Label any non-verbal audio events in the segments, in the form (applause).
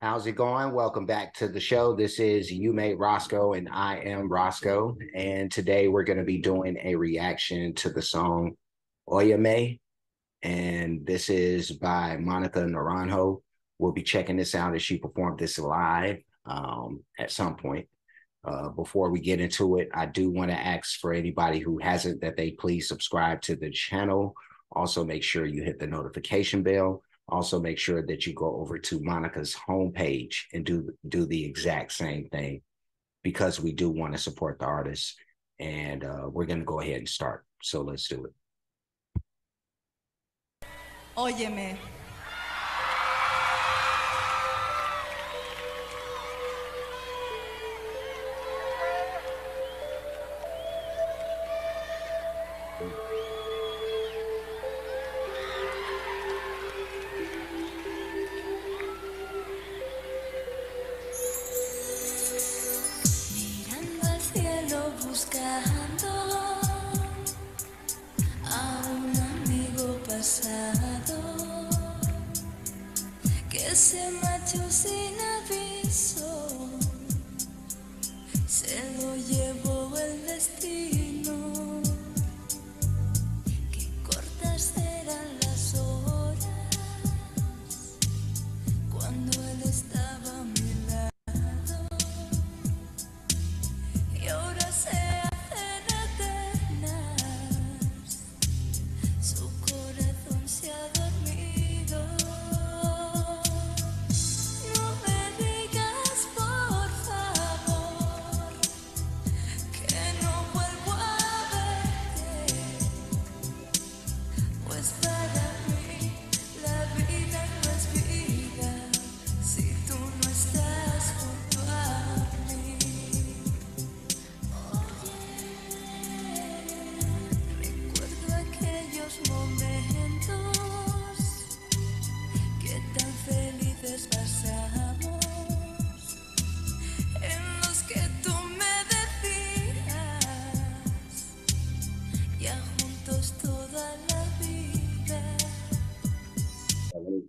How's it going? Welcome back to the show. This is You Made Roskoe, and I am Roskoe. And today we're going to be doing a reaction to the song Óyeme. And this is by Monica Naranjo. We'll be checking this out as she performed this live um, at some point. Uh, before we get into it, I do want to ask for anybody who hasn't that they please subscribe to the channel. Also, make sure you hit the notification bell also make sure that you go over to Monica's homepage and do do the exact same thing because we do want to support the artists and uh, we're going to go ahead and start. So let's do it. Óyeme.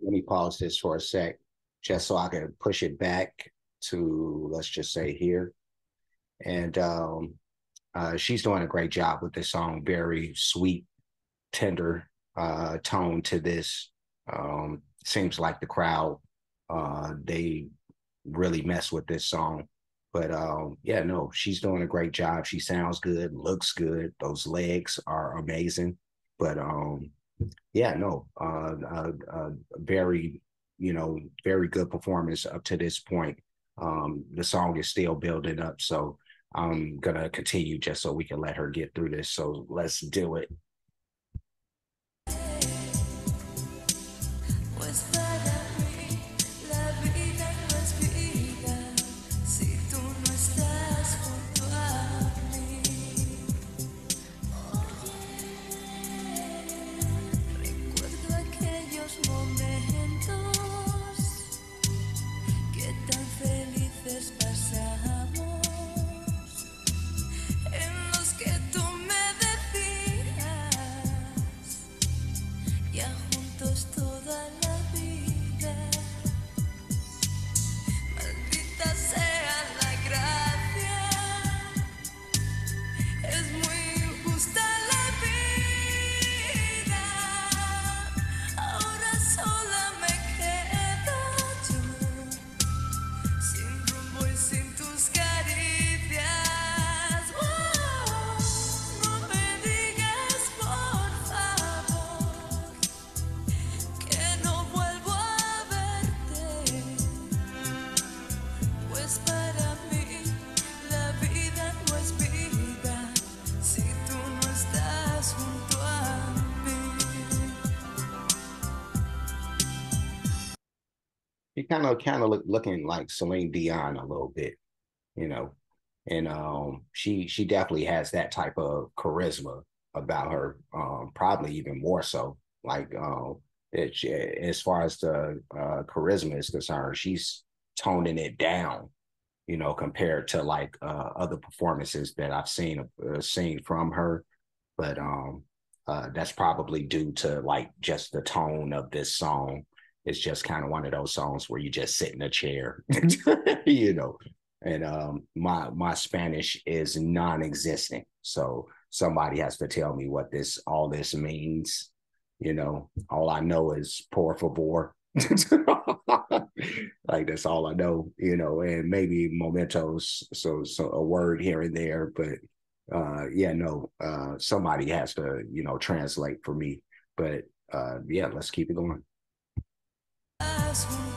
Let me, pause this for a sec just so I can push it back to, let's just say here. And um, uh, she's doing a great job with this song, very sweet, tender uh, tone to this. Um, seems like the crowd, uh, they really mess with this song. But um, yeah, no, she's doing a great job. She sounds good, looks good. Those legs are amazing. But um, yeah, no, uh, uh, uh, very, you know, very good performance up to this point. Um, the song is still building up, so I'm gonna continue just so we can let her get through this. So let's do it. Kind of kind of look, looking like Celine Dion a little bit, you know, and um, she she definitely has that type of charisma about her, um, probably even more so. Like um, it, as far as the uh, charisma is concerned, she's toning it down, you know, compared to like uh, other performances that I've seen uh, seen from her. But um, uh, that's probably due to like just the tone of this song it's just kind of one of those songs where you just sit in a chair, (laughs) you know. And um, my my Spanish is non-existent, so somebody has to tell me what this all this means. You know, all I know is por favor. (laughs) like that's all I know, you know, and maybe mementos, so so a word here and there, but uh yeah, no, uh somebody has to, you know, translate for me. But uh yeah, let's keep it going. Junto a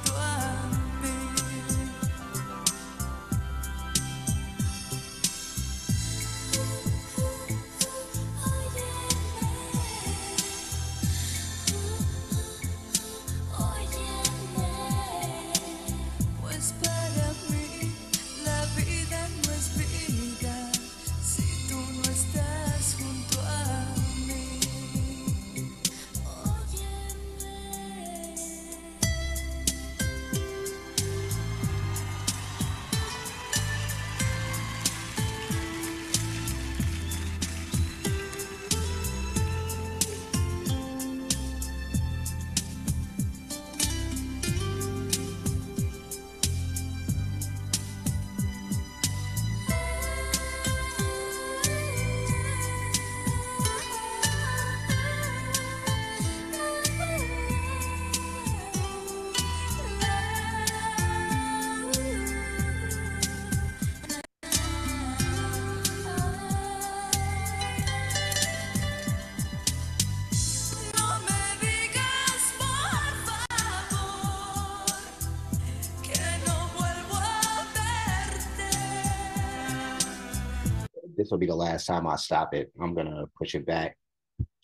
This will be the last time I stop it. I'm gonna push it back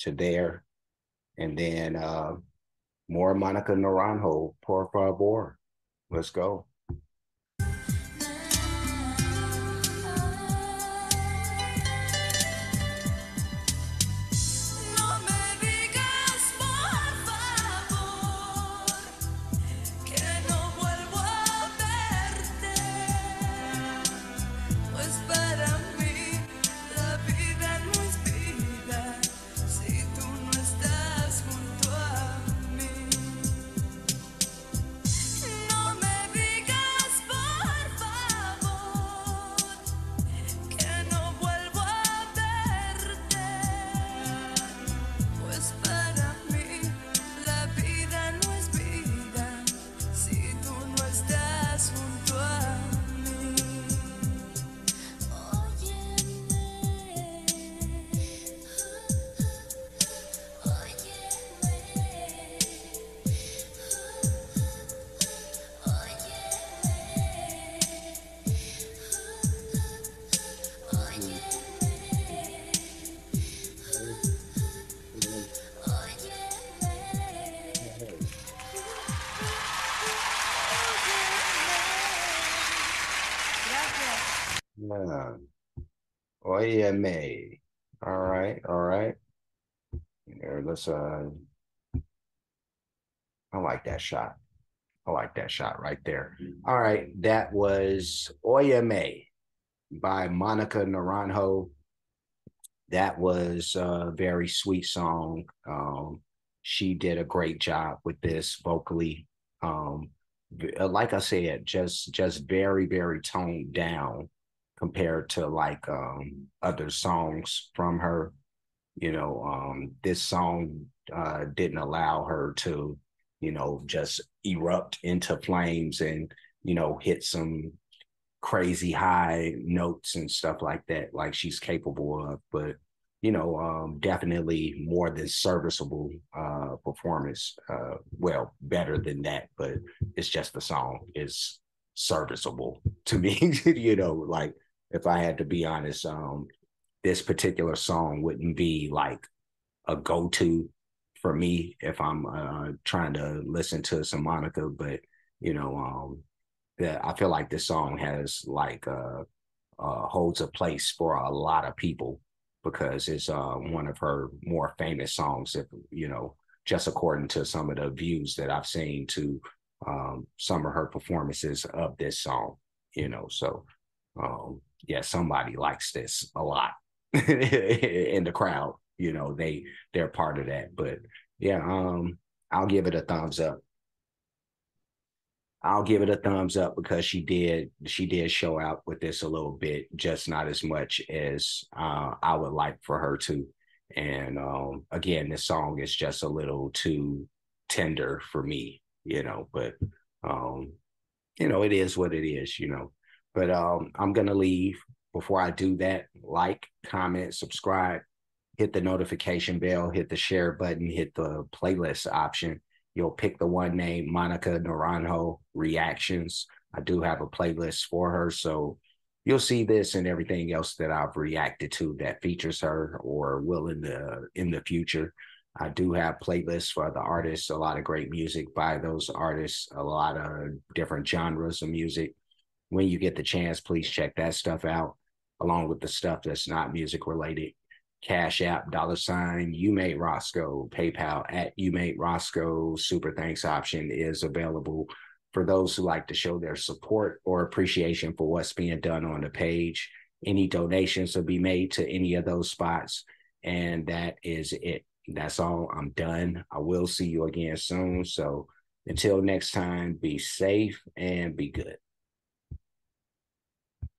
to there. And then uh more Monica Naranjo, por favor. Let's go. Óyeme. All right, all right. Here, let's uh I like that shot. I like that shot right there. All right, that was Oyeme by Monica Naranjo. That was a very sweet song. Um, she did a great job with this vocally. Um, like I said, just just very very toned down compared to like um other songs from her. You know, um, this song uh didn't allow her to you know, just erupt into flames and, you know, hit some crazy high notes and stuff like that, like she's capable of. But, you know, um, definitely more than serviceable uh, performance. Uh, well, better than that, but it's just the song is serviceable to me. (laughs) you know, like if I had to be honest, um, this particular song wouldn't be like a go-to for me if I'm uh, trying to listen to some Monica, but you know, um, that I feel like this song has like uh, uh, holds a place for a lot of people because it's uh, one of her more famous songs. If you know, just according to some of the views that I've seen to um, some of her performances of this song, you know, so um, yeah, somebody likes this a lot (laughs) in the crowd you know they they're part of that but yeah um i'll give it a thumbs up I'll give it a thumbs up because she did she did show out with this a little bit, just not as much as uh, I would like for her to. And um, again, this song is just a little too tender for me, you know. But um, you know, it is what it is, you know. But um, I'm gonna leave. Before I do that, like, comment, subscribe, hit the notification bell, hit the share button, hit the playlist option You'll pick the one named Monica Naranjo Reactions. I do have a playlist for her. So you'll see this and everything else that I've reacted to that features her or will in the in the future. I do have playlists for the artists, a lot of great music by those artists, a lot of different genres of music. When you get the chance, please check that stuff out, along with the stuff that's not music related. Cash App, dollar sign, you made Roskoe, PayPal at you made Roskoe. Super thanks option is available for those who like to show their support or appreciation for what's being done on the page. Any donations will be made to any of those spots. And that is it. That's all. I'm done. I will see you again soon. So until next time, be safe and be good.